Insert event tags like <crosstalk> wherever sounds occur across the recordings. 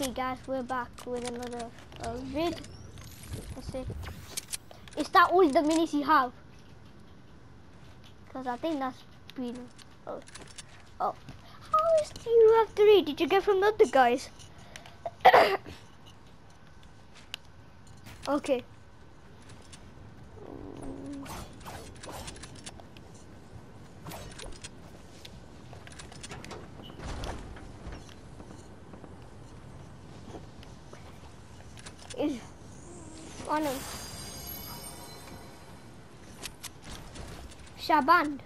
Okay, guys, we're back with another uh, vid. Let's see. Is that all the minis you have? Because I think that's been. Oh. Oh. How is you have three? Did you get from the other guys? <coughs> okay. On him. Shaban.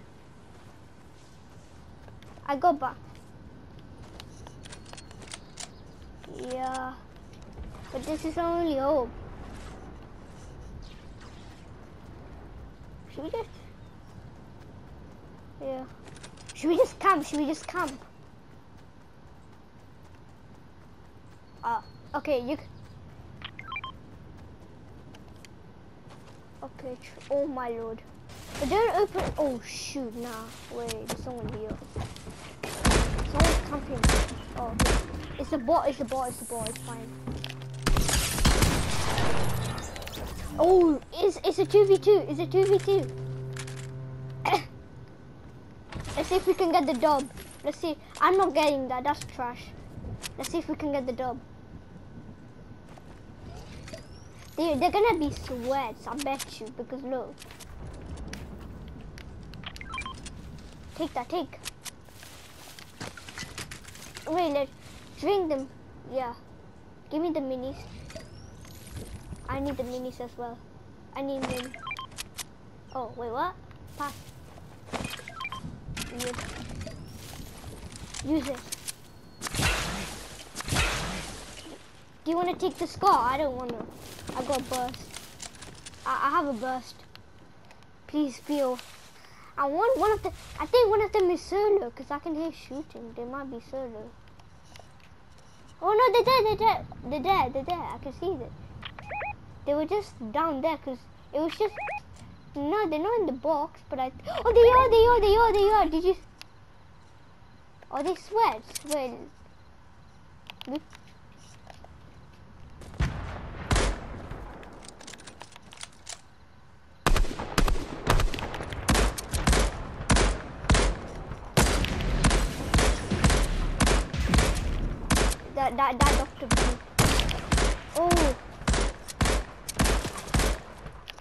I go back. Yeah. But this is only hope. Should we just... Yeah. Should we just camp? Should we just camp? Uh, okay, you... Okay, oh my lord. But don't open, oh shoot, nah, wait, there's someone here. Someone's camping. Oh, it's a bot, it's a bot, it's a bot, it's fine. Oh, it's, it's a 2v2, it's a 2v2. <coughs> Let's see if we can get the dub. Let's see, I'm not getting that, that's trash. Let's see if we can get the dub. They, they're gonna be sweats, I bet you, because look. Take that, take. Wait, let's drink them. Yeah. Give me the minis. I need the minis as well. I need them. Oh, wait, what? Pass. Yep. Use it. Do you want to take the scar? I don't want to. I got burst. I, I have a burst. Please feel. I want one of the. I think one of them is solo because I can hear shooting. They might be solo. Oh no, they're dead. They're dead. They're dead. They're dead. I can see them. They were just down there because it was just. No, they're not in the box. But I. Oh, they are. They are. They are. They are. Did you? Oh, they sweat. Wait. That that doctor. Oh.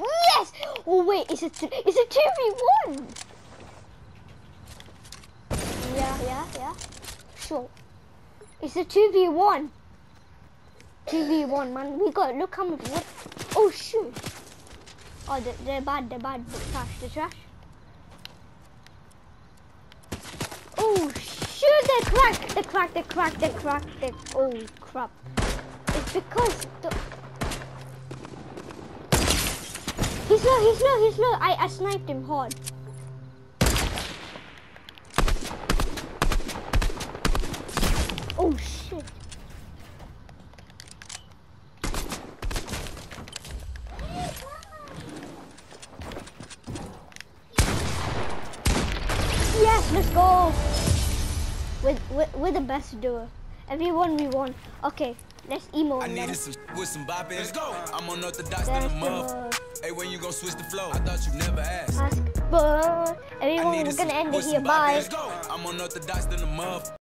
Yes! Oh wait, it's a it's a two v one. Yeah, yeah, yeah. Sure. It's a two v one. Two v one, man. We got look how much. Oh shoot. Oh, they're, they're bad. They're bad. They're trash. They're trash. Oh shoot! They cracked. They cracked. They cracked. They cracked. They. Oh crap! It's because the. He's low. He's low. He's low. I I sniped him hard. Oh shit! Yes, let's go. With with with the best duo. Everyone we want. Okay, let's emo I needed some with some bop in. Let's go. I'm unorthodox than That's a the muff. Hey, when you gon' switch the flow? I thought you never asked. Ask, but I everyone, we're gonna some end it here. some bop in. Bye. Let's go. I'm unorthodox than a muff.